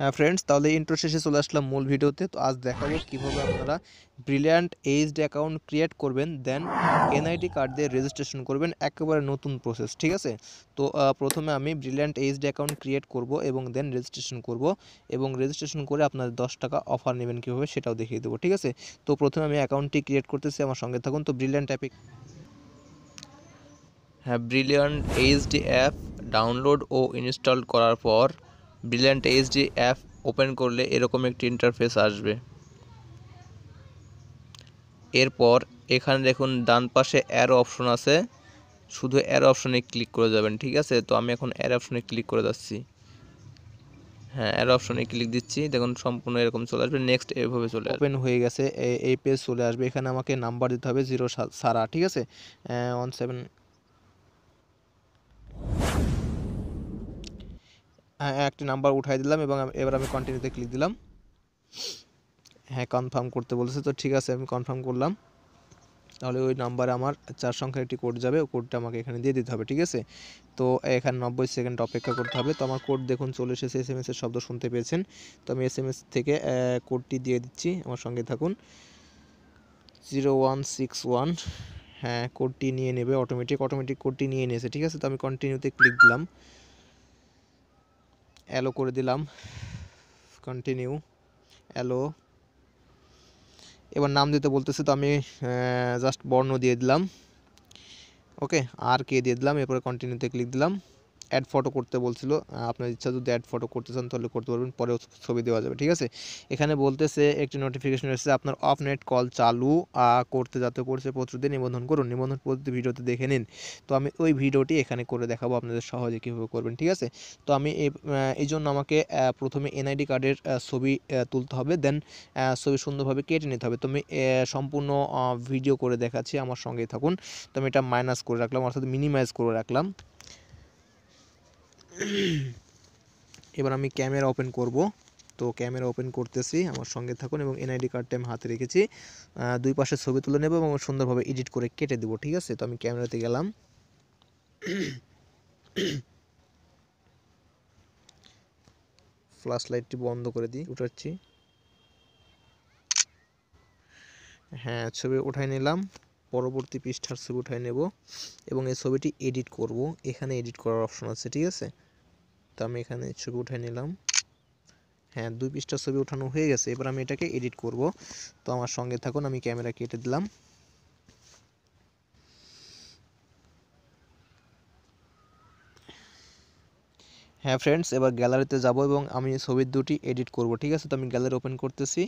হ্যাঁ ফ্রেন্ডস তাহলে ইন্ট্রো শেষে চলে আসলাম মূল ভিডিওতে। তো আজ দেখাবো কীভাবে আপনারা ব্রিলিয়ান্ট এইচড অ্যাকাউন্ট ক্রিয়েট করবেন দেন এনআইডি কার্ড দিয়ে রেজিস্ট্রেশন করবেন, একেবারে নতুন প্রসেস ঠিক আছে? তো প্রথমে আমি ব্রিলিয়ান্ট এইচড অ্যাকাউন্ট ক্রিয়েট করব এবং দেন রেজিস্ট্রেশন করব এবং রেজিস্ট্রেশন করে আপনার দশ টাকা অফার নেবেন কীভাবে সেটাও দেখিয়ে দেবো, ঠিক আছে? তো, প্রথমে আমি অ্যাকাউন্টটি ক্রিয়েট করতেছি, আমার সঙ্গে থাকুন। তো ব্রিলিয়ান্ট অ্যাপে ব্রিলিয়ান্ট এইচডি অ্যাপ ডাউনলোড ও ইনস্টল করার পর ব্রিলিয়ান্ট এইচডি অ্যাপ ওপেন করলে এরকম একটি ইন্টারফেস আসবে। এরপর এখানে দেখুন, ডান পাশে অ্যারো অপশন আছে। শুধু অ্যারো অপশনে ক্লিক করে যাবেন, ঠিক আছে? তো আমি এখন অ্যারো অপশনে ক্লিক করে যাচ্ছি। হ্যাঁ অ্যারো অপশনে ক্লিক দিচ্ছি। দেখুন, সম্পূর্ণ এরকম চলে আসবে। নেক্সট এভাবে চলে ওপেন হয়ে গেছে। এই পেজ চলে আসবে। এখানে আমাকে নাম্বার দিতে হবে জিরো সারা, ঠিক আছে? ওয়ান সেভেন হ্যাঁ একটি নাম্বার উঠাই দিলাম এবং এবার আমি কন্টিনিউতে ক্লিক দিলাম। হ্যাঁ কনফার্ম করতে বলেছে, তো ঠিক আছে, আমি কনফার্ম করলাম। তাহলে ওই নাম্বারে আমার চার সংখ্যার একটি কোড যাবে ও কোডটা আমাকে এখানে দিয়ে দিতে হবে, ঠিক আছে? তো এখানে নব্বই সেকেন্ড অপেক্ষা করতে হবে। তো আমার কোড দেখুন, চলে এসেছে এস এম এসের শব্দ শুনতে পেয়েছেন। তো আমি এস এম এস থেকে কোডটি দিয়ে দিচ্ছি, আমার সঙ্গে থাকুন। জিরো ওয়ান সিক্স ওয়ান হ্যাঁ কোডটি নিয়ে নেবে অটোমেটিক অটোমেটিক কোডটি নিয়ে নিয়েছে, ঠিক আছে? তো আমি কন্টিনিউতে ক্লিক দিলাম। অ্যালো করে দিলাম। কন্টিনিউ অ্যালো এবার নাম দিতে বলতেছে তো আমি জাস্ট বর্ণ দিয়ে দিলাম। ওকে আর কে দিয়ে দিলাম? এরপরে কন্টিনিউতে ক্লিক দিলাম। অ্যাড ফটো করতে বলছিল আপনার ইচ্ছা যদি অ্যাড ফটো করতে চান তাহলে করতে পারবেন, পরেও ছবি দেওয়া যাবে, ঠিক আছে? এখানে বলতেছে, একটি নোটিফিকেশন এসেছে, আপনার অফ নেট কল চালু করতে যাতে করছে পত্র দিয়ে নিবন্ধন করুন, নিবন্ধন পদ্ধতি ভিডিওতে দেখে নিন। তো আমি ওই ভিডিওটি এখানে করে দেখাবো, আপনাদের সহজে কীভাবে করবেন, ঠিক আছে? তো আমি এই জন্য আমাকে প্রথমে এনআইডি কার্ডের ছবি তুলতে হবে, দেন ছবি সুন্দরভাবে কেটে নিতে হবে। তো আমি সম্পূর্ণ ভিডিও করে দেখাচ্ছি, আমার সঙ্গেই থাকুন। তো আমি এটা মাইনাস করে রাখলাম, অর্থাৎ মিনিমাইজ করে রাখলাম। এবার আমি ক্যামেরা ওপেন করব। তো ক্যামেরা ওপেন করতেছি, আমার সঙ্গে থাকুন এবং এনআইডি কার্ডটা আমি হাতে রেখেছি। দুই পাশে ছবি তুলে নেব এবং সুন্দরভাবে এডিট করে কেটে দেবো, ঠিক আছে? তো আমি ক্যামেরাতে গেলাম। ফ্ল্যাশ লাইটটি বন্ধ করে দিই, উঠাচ্ছি। হ্যাঁ ছবি উঠাই নিলাম। পরবর্তী পৃষ্ঠার ছবি উঠাই নেব এবং এই ছবিটি এডিট করব। এখানে এডিট করার অপশন আছে, ঠিক আছে? তো আমি এখানে ছবি উঠে নিলাম। হ্যাঁ দুই পৃষ্ঠার ছবি উঠানো হয়ে গেছে। এবার আমি এটাকে এডিট করব। তো আমার সঙ্গে থাকুন, আমি ক্যামেরা কেটে দিলাম। হ্যাঁ ফ্রেন্ডস এবার গ্যালারিতে যাব এবং আমি ছবির দুটি এডিট করব, ঠিক আছে? তো আমি গ্যালারি ওপেন করতেছি।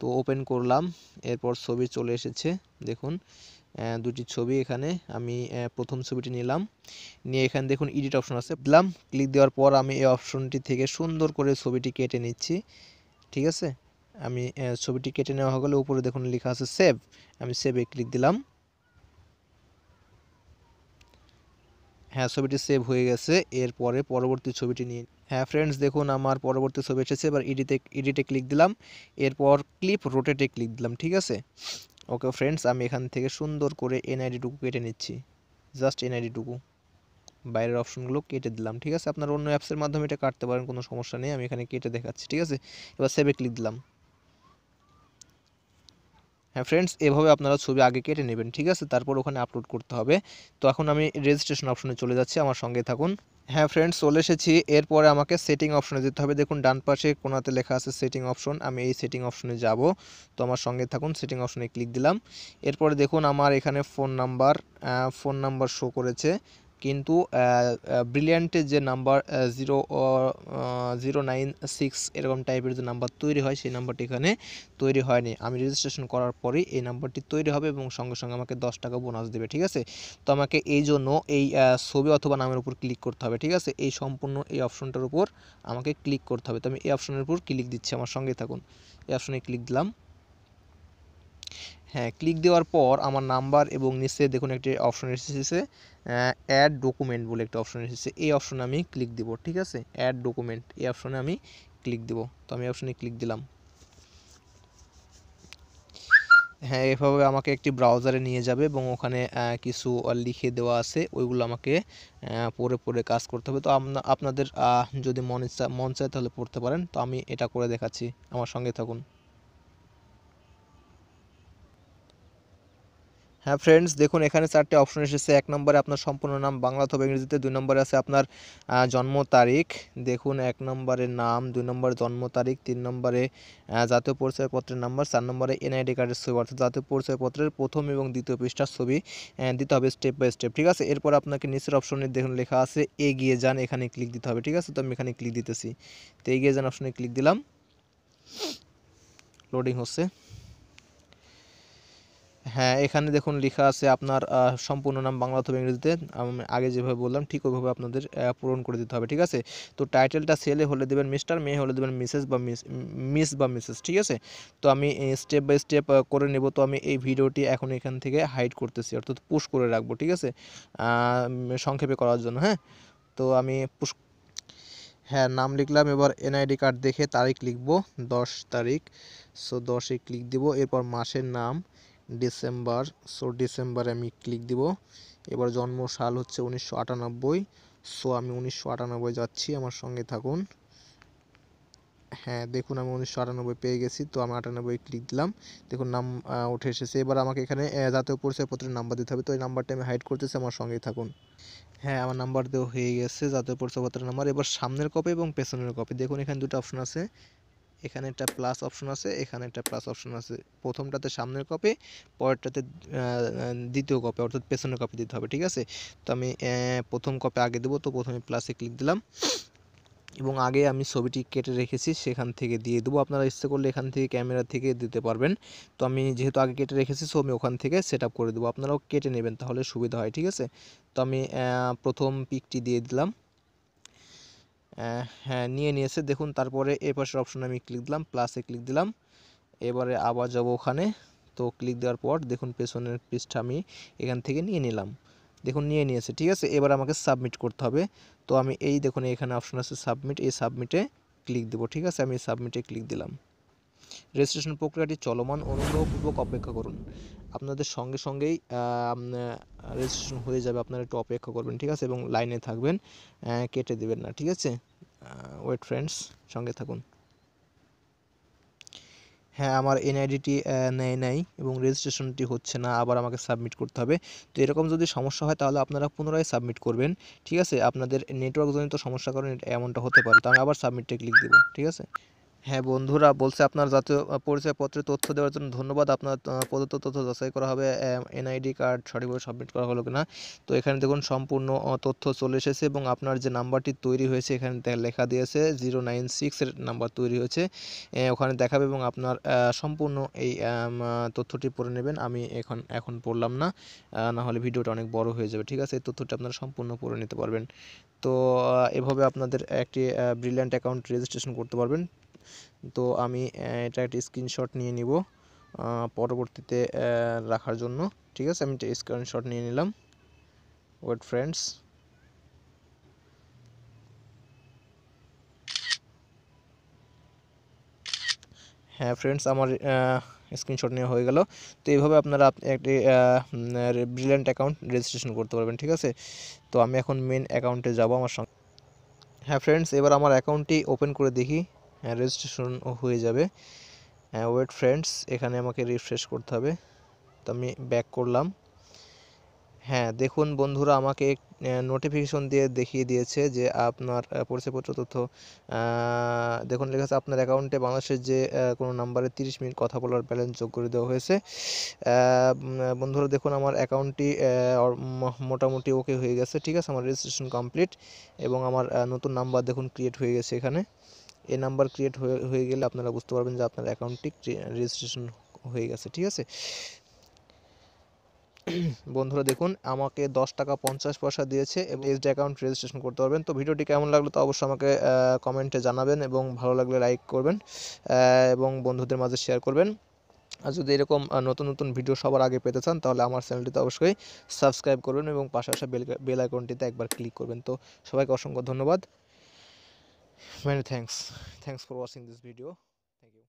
তো ওপেন করলাম, এরপর ছবি চলে এসেছে, দেখুন। দুটি ছবি এখানে, আমি প্রথম ছবিটি নিলাম। নিয়ে এখানে দেখুন এডিট অপশন আছে। দিলাম ক্লিক দেওয়ার পর আমি এই অপশনটি থেকে সুন্দর করে ছবিটি কেটে নিচ্ছি, ঠিক আছে? আমি ছবিটি কেটে নেওয়া হয়ে উপরে দেখুন লেখা আছে সেভ আমি সেভে ক্লিক দিলাম। হ্যাঁ ছবিটি সেভ হয়ে গেছে। এরপরে পরবর্তী ছবিটি নিয়ে হ্যাঁ ফ্রেন্ডস দেখুন আমার পরবর্তী ছবি এসেছে। এবার এডিটে এডিটে ক্লিক দিলাম। এরপর ক্লিপ রোটেটে ক্লিক দিলাম, ঠিক আছে? ওকে ফ্রেন্ডস আমি এখান থেকে সুন্দর করে এনআইডিটুকু কেটে নিচ্ছি। জাস্ট এনআইডিটুকু বাইরের অপশনগুলো কেটে দিলাম, ঠিক আছে? আপনার অন্য অ্যাপসের মাধ্যমে এটা কাটতে পারেন, কোনো সমস্যা নেই। আমি এখানে কেটে দেখাচ্ছি, ঠিক আছে? এবার সেভে ক্লিক দিলাম। হ্যাঁ ফ্রেন্ডস এভাবে আপনারা ছবি আগে কেটে নেবেন, ঠিক আছে? তারপর ওখানে আপলোড করতে হবে। তো এখন আমি রেজিস্ট্রেশন অপশনে চলে যাচ্ছি, আমার সঙ্গে থাকুন। হ্যাঁ ফ্রেন্ডস চলে এসেছি। এরপরে আমাকে সেটিং অপশনে যেতে হবে। দেখুন, ডান পাশে কোনাতে লেখা আছে সেটিং অপশন আমি এই সেটিং অপশনে যাব। তো আমার সঙ্গে থাকুন সেটিং অপশনে ক্লিক দিলাম। এরপরে দেখুন, আমার এখানে phone number phone number show করেছে। কিন্তু ব্রিলিয়ান্টের যে number zero zero nine six এরকম টাইপের যে নাম্বার তৈরি হয়, সেই নাম্বারটি এখানে তৈরি হয়নি। আমি রেজিস্ট্রেশন করার পরেই এই নাম্বারটি তৈরি হবে এবং সঙ্গে সঙ্গে আমাকে দশ টাকা বোনাস দেবে, ঠিক আছে? তো আমাকে এই জন্য এই ছবি অথবা নামের উপর ক্লিক করতে হবে, ঠিক আছে? এই সম্পূর্ণ এই অপশনটার উপর আমাকে ক্লিক করতে হবে। তো আমি এই অপশনের উপর ক্লিক দিচ্ছি, আমার সঙ্গে থাকুন। এই অপশনে ক্লিক দিলাম। হ্যাঁ ক্লিক দেওয়ার পর আমার নাম্বার এবং নিচে দেখুন একটি অপশন এসেছে অ্যাড ডকুমেন্ট বলে একটা অপশন এসেছে। এই অপশনে আমি ক্লিক দিব, ঠিক আছে? অ্যাড ডকুমেন্ট এই অপশনে আমি ক্লিক দিব। তো আমি অপশনে ক্লিক দিলাম। হ্যাঁ এভাবে আমাকে একটি ব্রাউজারে নিয়ে যাবে এবং ওখানে কিছু লিখে দেওয়া আছে। ওইগুলো আমাকে পড়ে পড়ে কাজ করতে হবে। তো আপনাদের যদি মন মন চায় তাহলে পড়তে পারেন। তো আমি এটা করে দেখাচ্ছি। আমার সঙ্গে থাকুন। হ্যাঁ ফ্রেন্ডস দেখুন, এখানে চারটে অপশন এসেছে। এক নম্বরে আপনার সম্পূর্ণ নাম বাংলা অথবা ইংরেজিতে, দুই নম্বরে আছে আপনার জন্ম তারিখ। দেখুন, এক নম্বরে নাম, দুই নম্বরে জন্ম তারিখ, তিন নম্বরে জাতীয় পরিচয়পত্রের নাম্বার চার নম্বরে এনআইডি কার্ডের ছবি, অর্থাৎ জাতীয় পরিচয়পত্রের প্রথম এবং দ্বিতীয় পৃষ্ঠার ছবি দিতে হবে স্টেপ বাই স্টেপ ঠিক আছে? এরপর আপনাকে নিচের অপশনে দেখুন লেখা আছে, এগিয়ে যান, এখানে ক্লিক দিতে হবে, ঠিক আছে? তো আমি এখানে ক্লিক দিতেছি। তো এগিয়ে যান অপশনে ক্লিক দিলাম। লোডিং হচ্ছে। হ্যাঁ এখানে দেখুন লেখা আছে আপনার সম্পূর্ণ নাম বাংলা অথবা ইংরেজিতে। আমি আগে যেভাবে বললাম, ঠিক ওইভাবে আপনাদের পূরণ করে দিতে হবে, ঠিক আছে? তো টাইটেলটা ছেলে হলে দেবেন মিস্টার মেয়ে হলে দেবেন মিসেস বা মিস মিস বা মিসেস ঠিক আছে? তো আমি স্টেপ বাই স্টেপ করে নেব। তো আমি এই ভিডিওটি এখন এখান থেকে হাইড করতেছি, অর্থাৎ পুশ করে রাখব, ঠিক আছে? সংক্ষেপে করার জন্য হ্যাঁ? তো আমি পুশ হ্যাঁ নাম লিখলাম, এবার এনআইডি কার্ড দেখে তারিখ লিখব, দশ তারিখ। সো দশে ক্লিক দিব, এরপর মাসের নাম। ডিসেম্বর সো ডিসেম্বরে আমি ক্লিক দিব। এবার জন্ম সাল হচ্ছে উনিশশো আটানব্বই সো আমি উনিশশো আটানব্বই যাচ্ছি, আমার সঙ্গে থাকুন। হ্যাঁ দেখুন আমি উনিশশো আটানব্বই পেয়ে গেছি, তো আমি আটানব্বই ক্লিক দিলাম। দেখুন নাম উঠে এসেছে। এবার আমাকে এখানে জাতীয় পরিচয়পত্রের নাম্বার দিতে হবে, তো এই নাম্বারটা আমি হাইড করতেছি, আমার সঙ্গেই থাকুন। হ্যাঁ আমার নাম্বার দেওয়া হয়ে গেছে, জাতীয় পরিচয়পত্রের নাম্বার এবার সামনের কপি এবং পেছনের কপি দেখুন এখানে দুটো অপশন আছে। এখানে একটা প্লাস অপশন আছে, এখানে একটা প্লাস অপশন আছে। প্রথমটাতে সামনের কপি পরেরটাতে দ্বিতীয় কপি অর্থাৎ পেছনের কপি দিতে হবে, ঠিক আছে? তো আমি প্রথম কপি আগে দেবো, তো প্রথমে প্লাসে ক্লিক দিলাম। এবং আগে আমি ছবিটি কেটে রেখেছি, সেখান থেকে দিয়ে দেবো। আপনারা ইচ্ছে করলে এখান থেকে ক্যামেরা থেকে দিতে পারবেন। তো আমি যেহেতু আগে কেটে রেখেছি সো আমি ওখান থেকে সেট করে দেবো। আপনারাও কেটে নেবেন, তাহলে সুবিধা হয়, ঠিক আছে? তো আমি প্রথম পিকটি দিয়ে দিলাম। নিয়ে নিয়েছে। দেখুন, তারপরে এ পাশের অপশনে আমি ক্লিক দিলাম প্লাসে ক্লিক দিলাম। এবারে আবার যাব ওখানে। তো ক্লিক দেওয়ার পর দেখুন, পেছনের পৃষ্ঠা আমি এখান থেকে নিয়ে নিলাম। দেখুন, নিয়ে নিয়েছে, ঠিক আছে? এবার আমাকে সাবমিট করতে হবে। তো আমি এই দেখুন, এখানে অপশন আছে সাবমিট এই সাবমিটে ক্লিক দেবো, ঠিক আছে? আমি সাবমিটে ক্লিক দিলাম। রেজিস্ট্রেশন প্রক্রিয়াটি চলমান অনুগ্রহপূর্বক অপেক্ষা করুন। আপনাদের সঙ্গে সঙ্গেই রেজিস্ট্রেশন হয়ে যাবে, আপনারা একটু অপেক্ষা করবেন, ঠিক আছে? এবং লাইনে থাকবেন কেটে দেবেন না, ঠিক আছে? ওয়েট ফ্রেন্ডস সঙ্গে থাকুন। হ্যাঁ আমার এনআইডিটি নেয় নাই এবং রেজিস্ট্রেশনটি হচ্ছে না, আবার আমাকে সাবমিট করতে হবে। তো এরকম যদি সমস্যা হয়, তাহলে আপনারা পুনরায় সাবমিট করবেন, ঠিক আছে? আপনাদের নেটওয়ার্কজনিত সমস্যার কারণে এমনটা হতে পারে, তো আমি আবার সাবমিটে ক্লিক দেবো, ঠিক আছে? হ্যাঁ বন্ধুরা, বলছে আপনার জাতীয় পরিচয়পত্রে তথ্য দেওয়ার জন্য ধন্যবাদ। আপনার প্রদত্ত তথ্য যাচাই করা হবে এনআইডি কার্ড সঠিকভাবে সাবমিট করা হলো কিনা। তো এখানে দেখুন, সম্পূর্ণ তথ্য চলে এসেছে এবং আপনার যে নাম্বারটি তৈরি হয়েছে, এখানে লেখা দিয়েছে জিরো নাইন সিক্সের নাম্বার তৈরি হয়েছে। ওখানে দেখাবে এবং আপনার সম্পূর্ণ এই তথ্যটি পড়ে নেবেন। আমি এখন এখন পড়লাম না না হলে ভিডিওটা অনেক বড় হয়ে যাবে, ঠিক আছে? এই তথ্যটি আপনারা সম্পূর্ণ পড়ে নিতে পারবেন। তো এভাবে আপনাদের একটি ব্রিলিয়ান্ট অ্যাকাউন্ট রেজিস্ট্রেশন করতে পারবেন। তো আমি এটা একটা স্ক্রিনশট নিয়ে নিব পরবর্তীতে রাখার জন্য, ঠিক আছে? আমি স্ক্রিনশট নিয়ে নিলাম, ওয়েট ফ্রেন্ডস। হ্যাঁ ফ্রেন্ডস, আমার স্ক্রিনশট নেওয়া হয়ে গেল। তো এইভাবে আপনারা একটি ব্রিলিয়ান্ট অ্যাকাউন্ট রেজিস্ট্রেশন করতে পারবেন, ঠিক আছে? তো আমি এখন মেন অ্যাকাউন্টে যাব আমার সঙ্গে। হ্যাঁ ফ্রেন্ডস, এবার আমার অ্যাকাউন্টটি ওপেন করে দেখি। রেজিস্ট্রেশন হয়ে যাবে। ওয়েট ফ্রেন্ডস এখানে আমাকে রিফ্রেশ করতে হবে। তো আমি ব্যাক করলাম। হ্যাঁ দেখুন বন্ধুরা, আমাকে নোটিফিকেশন দিয়ে দেখিয়ে দিয়েছে যে আপনার পরিচয়পত্র, তথ্য দেখুন লেখা আছে, আপনার অ্যাকাউন্টে বাংলাদেশের যে কোনো নাম্বারে তিরিশ মিনিট কথা বলার ব্যালেন্স যোগ করে দেওয়া হয়েছে। বন্ধুরা, দেখুন আমার অ্যাকাউন্টটি মোটামুটি ওকে হয়ে গেছে। ঠিক আছে, আমার রেজিস্ট্রেশন কমপ্লিট এবং আমার নতুন নাম্বার দেখুন ক্রিয়েট হয়ে গেছে এখানে। এই নাম্বার ক্রিয়েট হয়ে হয়ে গেলে আপনারা বুঝতে পারবেন যে আপনার অ্যাকাউন্টটি রেজিস্ট্রেশন হয়ে গেছে, ঠিক আছে? বন্ধুরা দেখুন, আমাকে দশ টাকা পঞ্চাশ পয়সা দিয়েছে এবং এইচডি অ্যাকাউন্ট রেজিস্ট্রেশন করতে পারবেন। তো ভিডিওটি কেমন লাগল তো অবশ্যই আমাকে কমেন্টে জানাবেন এবং ভালো লাগলে লাইক করবেন এবং বন্ধুদের মাঝে শেয়ার করবেন। আর যদি এরকম নতুন নতুন ভিডিও সবার আগে পেতে চান, তাহলে আমার চ্যানেলটিতে অবশ্যই সাবস্ক্রাইব করবেন এবং পাশে আসা বেল বেল আইকনটিতে একবার ক্লিক করবেন। তো সবাইকে অসংখ্য ধন্যবাদ। Many thanks. Thanks for watching this video. Thank you